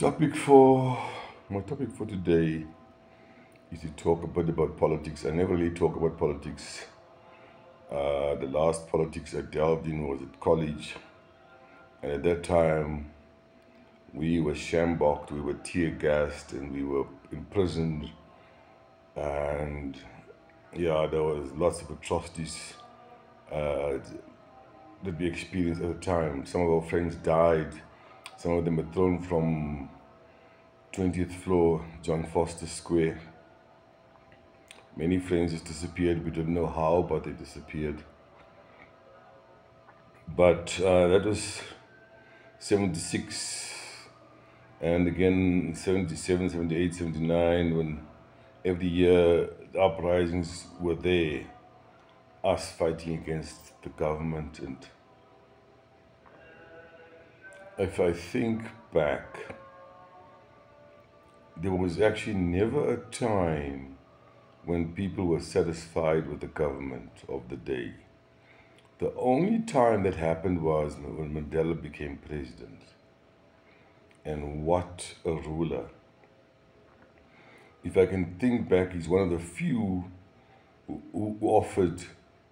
Topic for my topic for today is to talk a bit about politics. I never really talk about politics. Uh, the last politics I delved in was at college, and at that time, we were sjambokked, we were tear gassed, and we were imprisoned. And yeah, there was lots of atrocities uh, that we experienced at the time. Some of our friends died. Some of them were thrown from 20th floor, John Vorster Square. Many friends just disappeared. We didn't know how, but they disappeared. But uh, that was 76 and again 77 78 79 when every year the uprisings were there us fighting against the government and if i think back there was actually never a time when people were satisfied with the government of the day the only time that happened was when mandela became president and what a ruler. If I can think back, he's one of the few who, who offered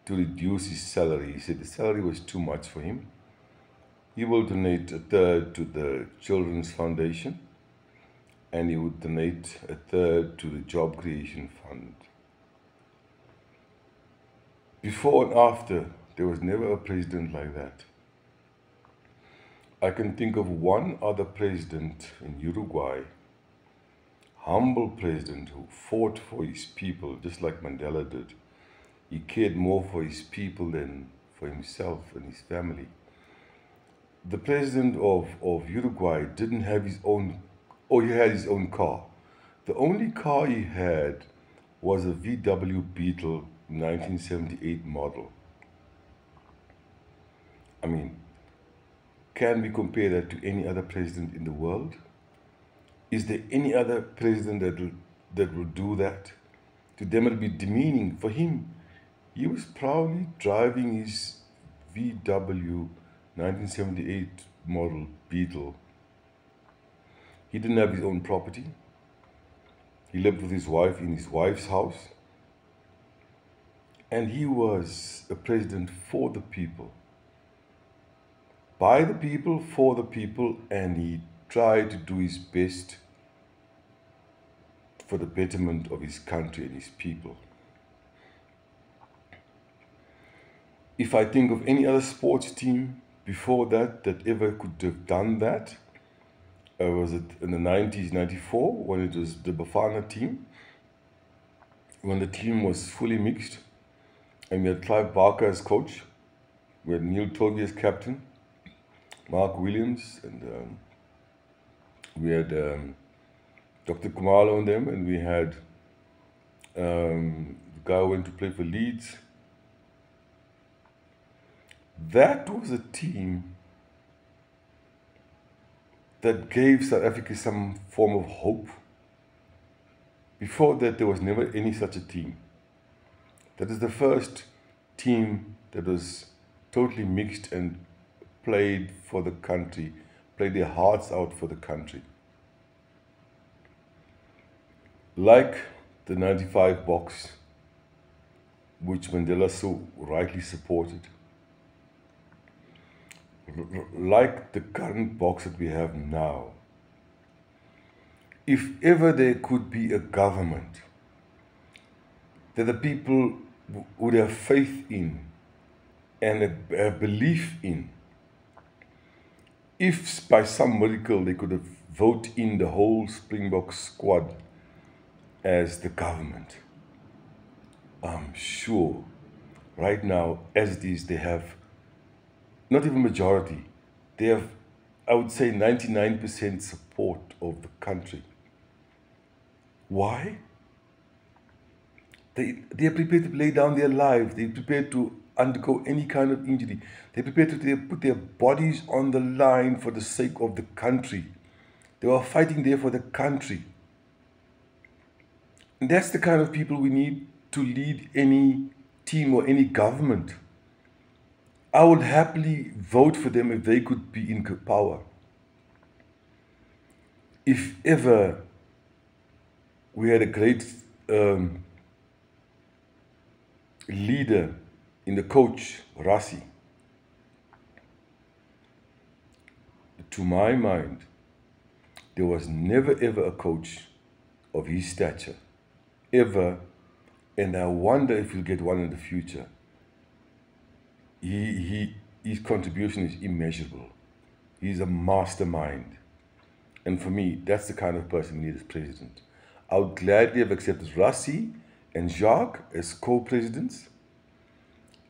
to reduce his salary. He said the salary was too much for him. He will donate a third to the Children's Foundation and he would donate a third to the Job Creation Fund. Before and after, there was never a president like that. I can think of one other president in Uruguay, humble president who fought for his people just like Mandela did. He cared more for his people than for himself and his family. The president of, of Uruguay didn't have his own, or he had his own car. The only car he had was a VW Beetle 1978 model. I mean, can we compare that to any other president in the world? Is there any other president that will, that will do that? To them, it will be demeaning. For him, he was proudly driving his VW 1978 model Beetle. He didn't have his own property. He lived with his wife in his wife's house. And he was a president for the people by the people, for the people, and he tried to do his best for the betterment of his country and his people. If I think of any other sports team before that that ever could have done that, uh, was it in the 90s, 94, when it was the Bafana team, when the team was fully mixed, and we had Clive Barker as coach, we had Neil Tovey as captain, Mark Williams, and um, we had um, Dr. Khumalo on them, and we had um, the guy who went to play for Leeds. That was a team that gave South Africa some form of hope. Before that, there was never any such a team. That is the first team that was totally mixed and played for the country, played their hearts out for the country. Like the 95 Boks, which Mandela so rightly supported, like the current Boks that we have now, if ever there could be a government that the people would have faith in and a, belief in, if by some miracle they could have voted in the whole Springbok squad as the government, I'm sure right now, as it is, they have not even majority, they have, I would say, 99% support of the country. Why? They, they are prepared to lay down their lives. They're prepared to undergo any kind of injury. They're prepared to put their bodies on the line for the sake of the country. They are fighting there for the country. And that's the kind of people we need to lead any team or any government. I would happily vote for them if they could be in power. if ever we had a great um, leader in the coach, Rassie, to my mind, there was never ever a coach of his stature, ever, and I wonder if he'll get one in the future. He, he, his contribution is immeasurable. He's a mastermind. And for me, that's the kind of person we need as president. I would gladly have accepted Rassie and Jacques as co-presidents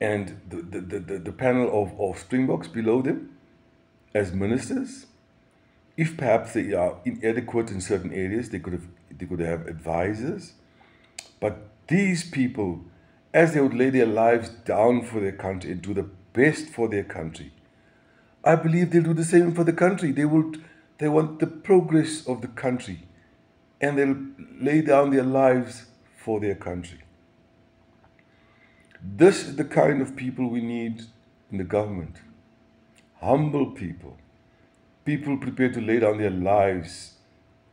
and the, the, the, the panel of, of Springboks below them as ministers. If perhaps they are inadequate in certain areas, they could have they could have advisors. But these people, as they would lay their lives down for their country and do the best for their country, I believe they'll do the same for the country. They will they want the progress of the country and they'll lay down their lives for their country. This is the kind of people we need in the government. Humble people. People prepared to lay down their lives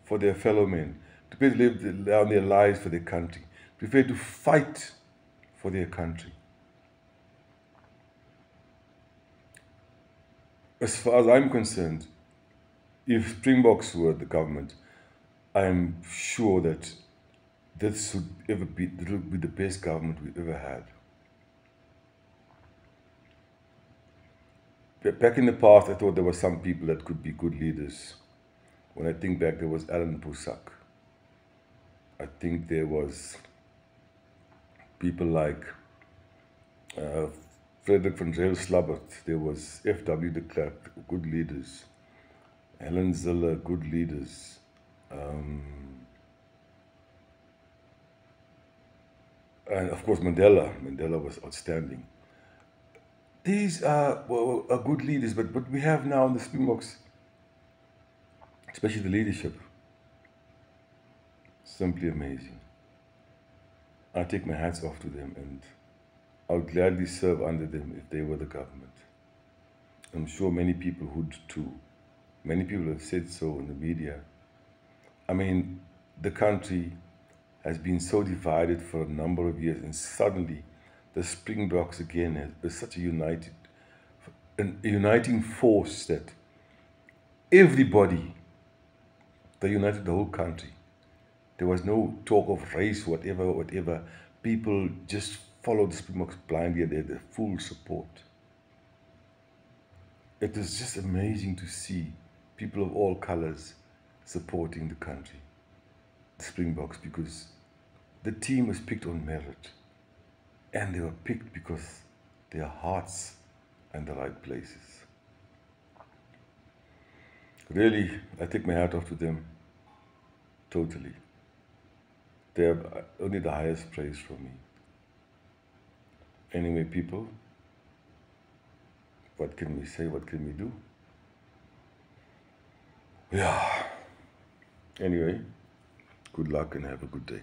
for their fellow men, prepared to lay down their lives for their country, prepared to fight for their country. As far as I'm concerned, if Springboks were the government, I'm sure that this would ever be, this would be the best government we've ever had. Back in the past, I thought there were some people that could be good leaders. When I think back, there was Alan Boesak. I think there was people like uh, Frederick van Zyl Slabbert. There was F.W. de Klerk, good leaders. Helen Zille, good leaders. Um, and of course, Mandela. Mandela was outstanding. These are, well, are good leaders, but what we have now in the Springboks, especially the leadership, simply amazing. I take my hats off to them and I would gladly serve under them if they were the government. I'm sure many people would too. Many people have said so in the media. I mean, the country has been so divided for a number of years, and suddenly the Springboks again is such a united, a uniting force that everybody, they united the whole country. There was no talk of race, whatever, whatever. People just followed the Springboks blindly and they had their full support. It is just amazing to see people of all colors supporting the country, the Springboks, because the team was picked on merit. And they were picked because their hearts in the right places. Really, I take my hat off to them totally. They have uh, only the highest praise for me. Anyway, people, what can we say? What can we do? Yeah. Anyway, good luck and have a good day.